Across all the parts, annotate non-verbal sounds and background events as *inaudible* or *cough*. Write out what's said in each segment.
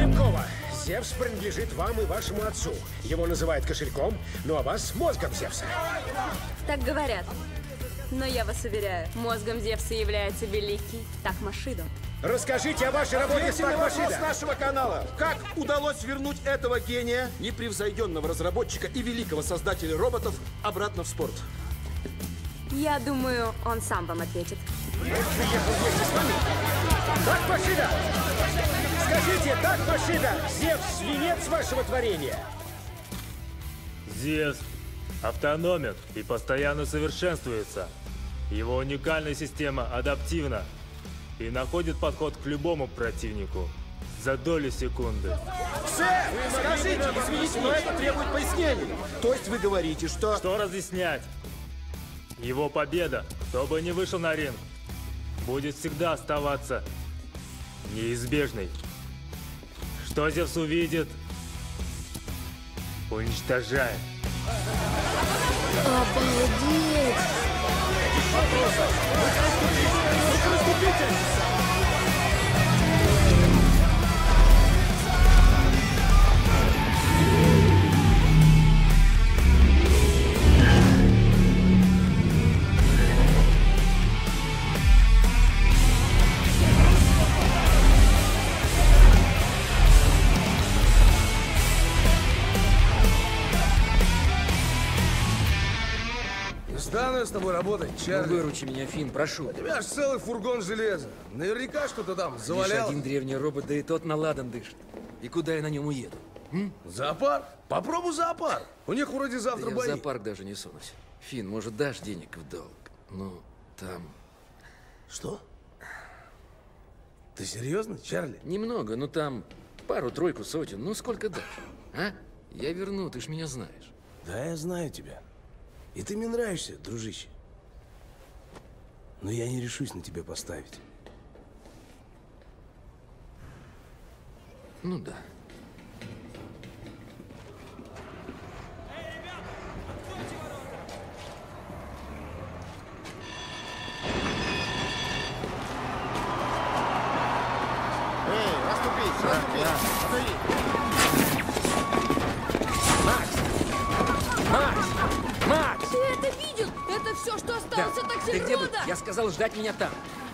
Фара Лемкова, Зевс принадлежит вам и вашему отцу. Его называют кошельком, ну а вас мозгом Зевса. Так говорят. Но я вас уверяю, мозгом Зевса является великий Такмашидо. Расскажите о вашей работе с Такмашидо. нашего канала. Как удалось вернуть этого гения, непревзойденного разработчика и великого создателя роботов обратно в спорт? Я думаю, он сам вам ответит. Такмашидо! Скажите, Такмашидо, Зевс свинец вашего творения? Зевс автономен и постоянно совершенствуется. Его уникальная система адаптивна и находит подход к любому противнику за долю секунды. Сэр, скажите, извините, но это требует пояснений. То есть вы говорите, что... Что разъяснять? Его победа, кто бы ни вышел на ринг, будет всегда оставаться неизбежной. Что Зевс увидит, уничтожает. Обалдеть! Не стану я с тобой работать, Ну, Чарли. выручи меня, Финн, прошу. У тебя аж целый фургон железа. Наверняка что-то там Лишь завалял. один древний робот, да и тот на ладан дышит. И куда я на нем уеду? Зоопарк? Попробуй зоопарк. У них вроде Да завтра я в бои. зоопарк даже не сунусь. Финн, может, дашь денег в долг? Ну, там... Что? Ты серьезно, Чарли? Немного, ну там пару-тройку сотен. Ну, сколько дашь? А? Я верну, ты ж меня знаешь. Да, я знаю тебя. И ты мне нравишься, дружище. Но я не решусь на тебя поставить. Ну да. Эй, расступись, расступись. Макс! Что осталось от Ты где был? Аксельрода! Я сказал ждать меня там.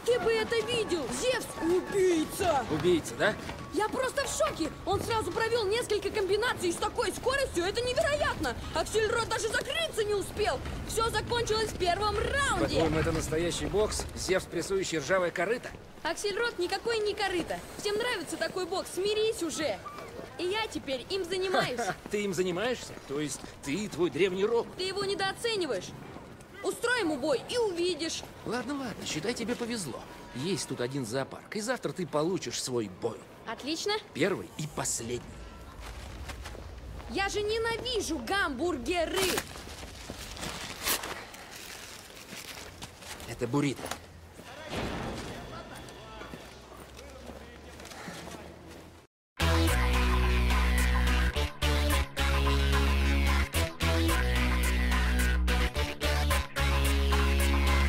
Ты бы это видел! Зевс — убийца! Убийца, да? Я просто в шоке! Он сразу провел несколько комбинаций с такой скоростью, это невероятно! Аксельрод даже закрыться не успел! Все закончилось в первом раунде! По-твоему, это настоящий бокс? Зевс, прессующий ржавое корыто? Аксельрод никакой не корыто! Всем нравится такой бокс, смирись уже! И я теперь им занимаюсь! Ха, *laughs* ты им занимаешься? То есть ты и твой древний робот? Ты его недооцениваешь! Устрой ему бой и увидишь! Ладно, ладно, считай, тебе повезло. Есть тут один зоопарк, и завтра ты получишь свой бой. Отлично! Первый и последний. Я же ненавижу гамбургеры! Это буррито.